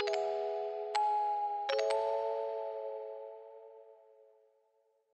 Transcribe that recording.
you